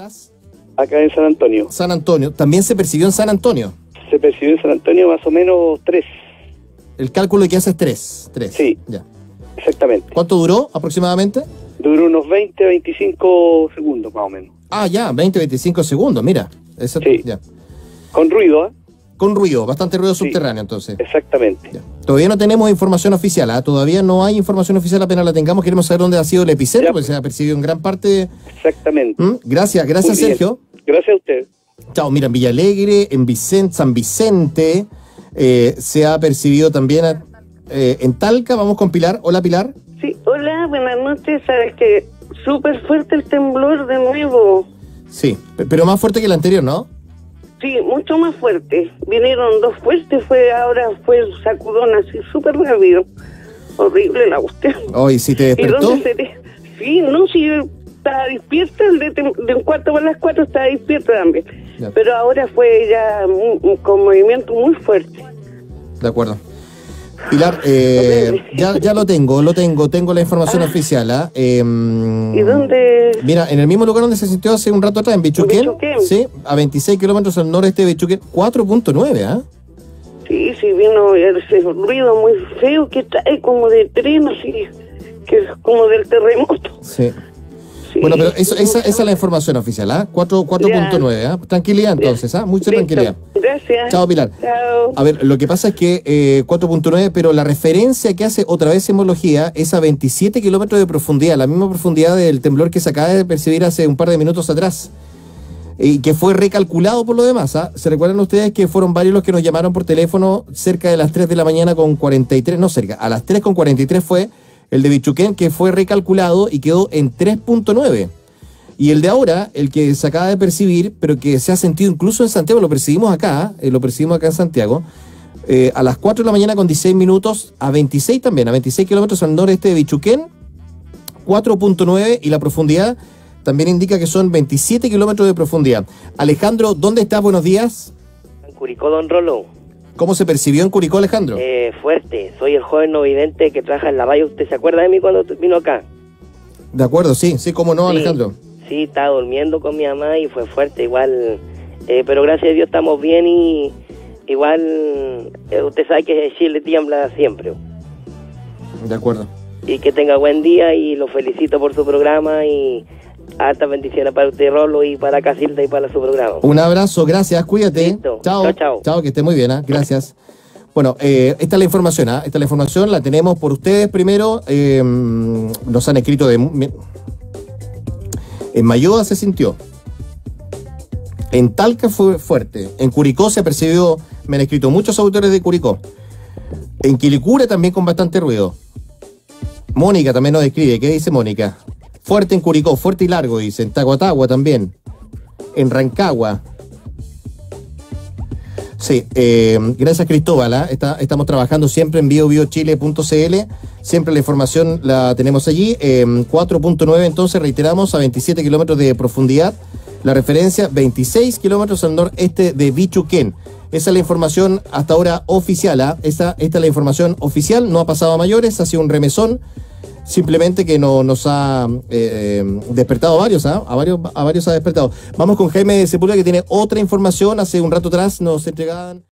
estás? Acá en San Antonio. San Antonio. También se percibió en San Antonio. Se percibió en San Antonio más o menos tres. El cálculo que hace es tres. Tres. Sí. Ya. Exactamente. ¿Cuánto duró aproximadamente? Duró unos 20, 25 segundos más o menos. Ah, ya, 20, 25 segundos, mira. Eso, Sí. ya. Con ruido, ¿eh? Con ruido, bastante ruido Sí. subterráneo entonces. Exactamente. Ya. Todavía no tenemos información oficial, ¿ah? todavía no hay información oficial, apenas la tengamos, queremos saber dónde ha sido el epicentro, Ya, porque se ha percibido en gran parte. Exactamente. ¿Mm? Gracias, gracias Muy bien. Sergio. Gracias a usted. Chao, mira, en Villalegre, en Vicente, San Vicente, eh, se ha percibido también eh, en Talca, vamos con Pilar. Hola Pilar. Sí, hola, buenas noches. Sabes que súper fuerte el temblor de nuevo. Sí, pe- pero más fuerte que el anterior, ¿no? Mucho más fuerte. Vinieron dos fuertes, fue ahora fue el sacudón así súper rápido. Horrible la cuestión. Hoy, si te ¿Y despertó. dónde Sí, no, si yo estaba despierta, de, de un cuarto para las cuatro estaba despierta también. Ya. Pero ahora fue ya con movimiento muy fuerte. De acuerdo. Pilar, eh, ya, ya lo tengo, lo tengo, tengo la información oficial. ¿ah? Em, ¿Y dónde? Mira, en el mismo lugar donde se sintió hace un rato atrás, en Bichuquén, Bichuquén. sí, a 26 kilómetros al noreste de Bichuquén, 4.9, ¿ah? Sí, sí, vino ese ruido muy feo que trae como de tren, así, que es como del terremoto. Sí. Sí. Bueno, pero eso, esa, esa es la información oficial, ¿ah? 4 4.9, ¿ah? Tranquilidad entonces, ¿ah? Mucha Listo. tranquilidad. Gracias. Chao, Pilar. Chao. A ver, lo que pasa es que eh, 4.9, pero la referencia que hace otra vez Sismología es a 27 kilómetros de profundidad, la misma profundidad del temblor que se acaba de percibir hace un par de minutos atrás. Y que fue recalculado por lo demás. ¿ah? ¿Se recuerdan ustedes que fueron varios los que nos llamaron por teléfono cerca de las 3 de la mañana con 43? No, cerca, a las 3 con 43 fue el de Bichuquén que fue recalculado y quedó en 3.9. Y el de ahora, el que se acaba de percibir, pero que se ha sentido incluso en Santiago, lo percibimos acá, eh, lo percibimos acá en Santiago, eh, a las 4 de la mañana con 16 minutos, a 26 también, a 26 kilómetros al noreste de Bichuquén, 4.9 y la profundidad también indica que son 27 kilómetros de profundidad. Alejandro, ¿dónde estás? Buenos días. En Curicó, Don Rolo. ¿Cómo se percibió en Curicó, Alejandro? Eh, fuerte. Soy el joven no vidente que trabaja en la radio. ¿Usted se acuerda de mí cuando vino acá? De acuerdo, sí, sí, cómo no, Sí. Alejandro. Sí, estaba durmiendo con mi mamá y fue fuerte igual. Eh, pero gracias a Dios estamos bien y igual eh, usted sabe que Chile tiembla siempre. De acuerdo. Y que tenga buen día y lo felicito por su programa y altas bendiciones para usted, Rolo, y para Casilda y para su programa. Un abrazo, gracias, cuídate. Listo. Chao, Chao, chao. Chao, que esté muy bien, ¿ah? gracias. Bueno, eh, esta es la información, ¿ah? esta es la información, la tenemos por ustedes primero. eh, nos han escrito de... En Mayoda se sintió. En Talca fue fuerte. En Curicó se percibió, me han escrito muchos autores de Curicó. En Quilicura también con bastante ruido. Mónica también nos escribe. ¿Qué dice Mónica? Fuerte en Curicó, fuerte y largo, dice. En también. En Rancagua. Sí, eh, gracias Cristóbal. ¿ah? Estamos trabajando siempre en biobiochile.cl. Siempre la información la tenemos allí. Eh, 4.9 entonces, reiteramos, a 27 kilómetros de profundidad. La referencia, 26 kilómetros al noreste de Bichuquén. Esa es la información hasta ahora oficial. ¿ah? Esta, esta es la información oficial, no ha pasado a mayores, ha sido un remesón. Simplemente que no, nos ha eh, eh, despertado a varios, ¿ah? a varios, a varios ha despertado. Vamos con Jaime Sepúlveda que tiene otra información. Hace un rato atrás nos entregaban.